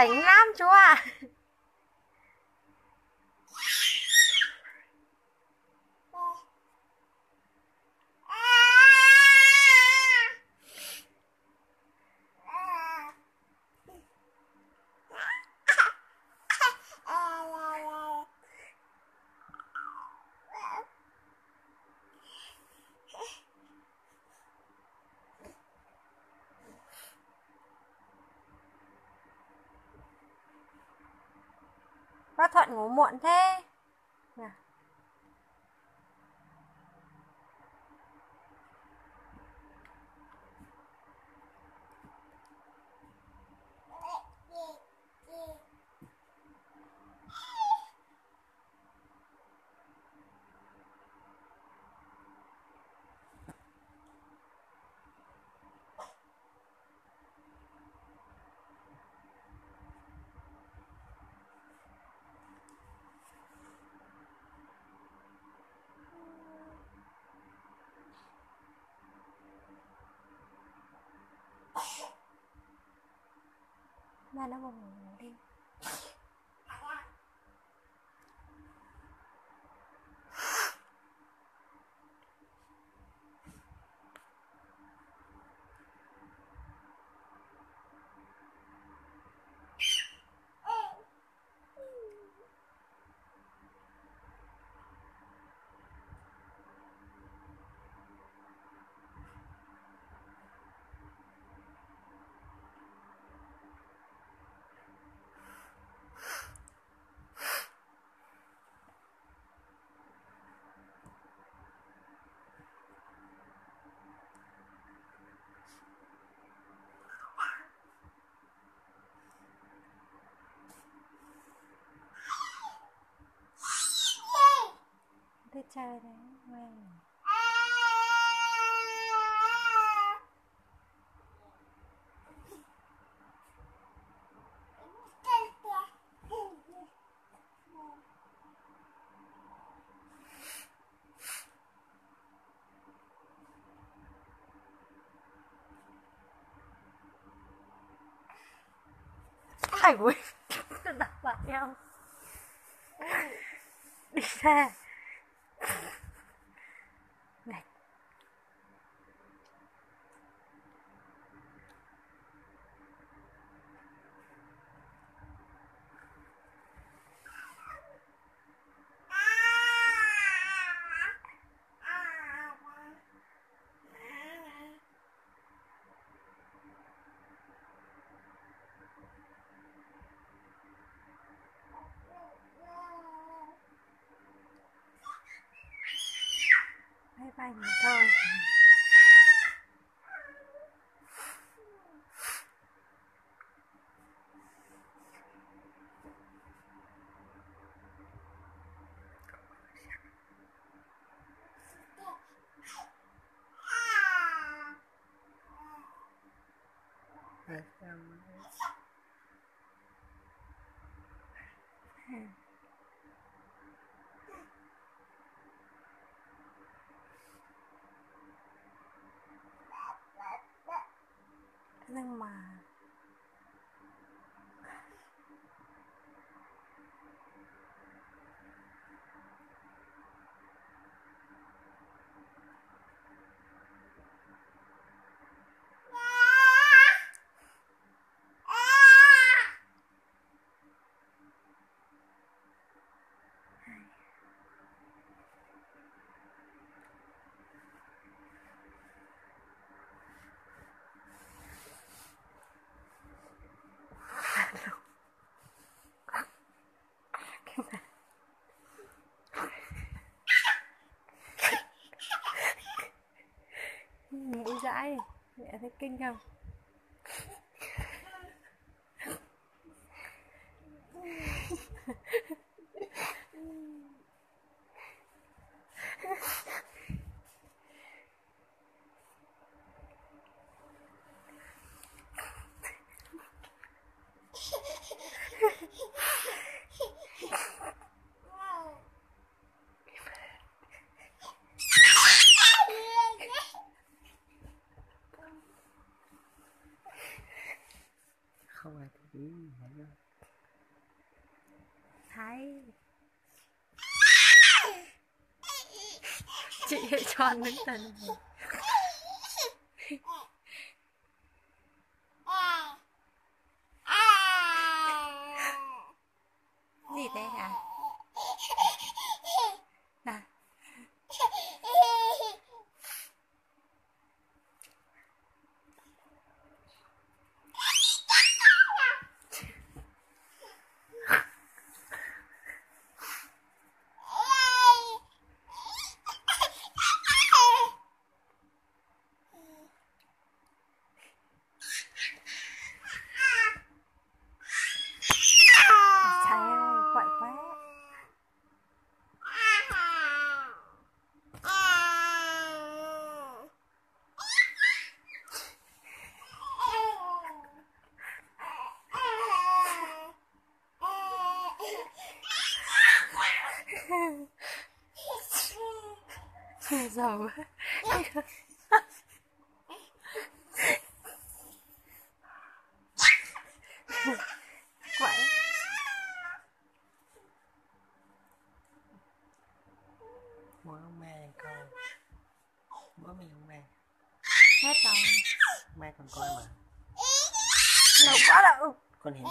tỉnh lắm chú ạ à. Thuận ngủ muộn thế. Manamumuno. Đi chơi đấy ngoan Ai ui Đặt bạn nhau. Đi xe Bye thôi. Mình thôi Nhưng mà dãi. Mẹ thấy kinh không? chị hãy cho anh đến tên Giàu quá. Quậy Bố không mẹ con Bố mày không mẹ Hết rồi. Mẹ còn coi mà. Lâu quá rồi. Con thị này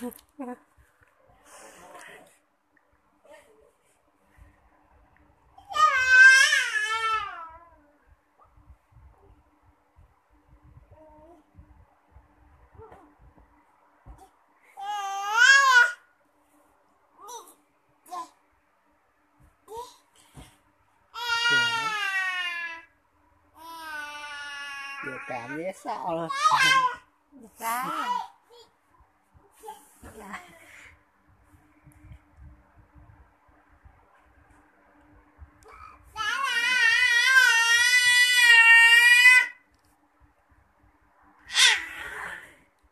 Yo también es ahora. Dạ.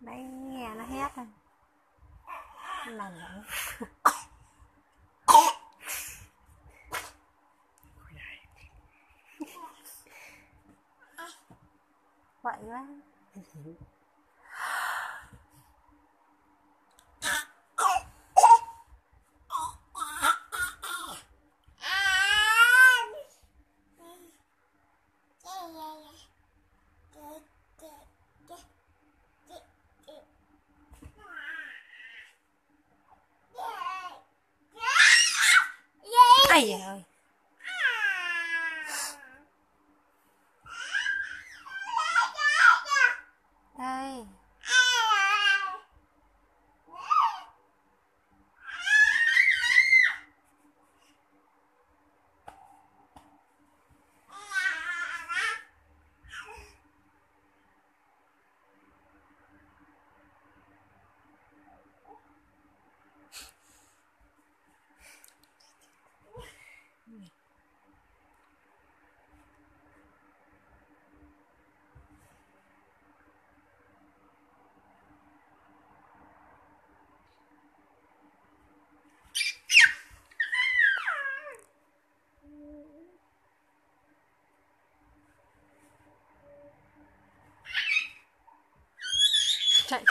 Đấy nghe nó hét rồi Lần nữa Vậy quá. Ai 下一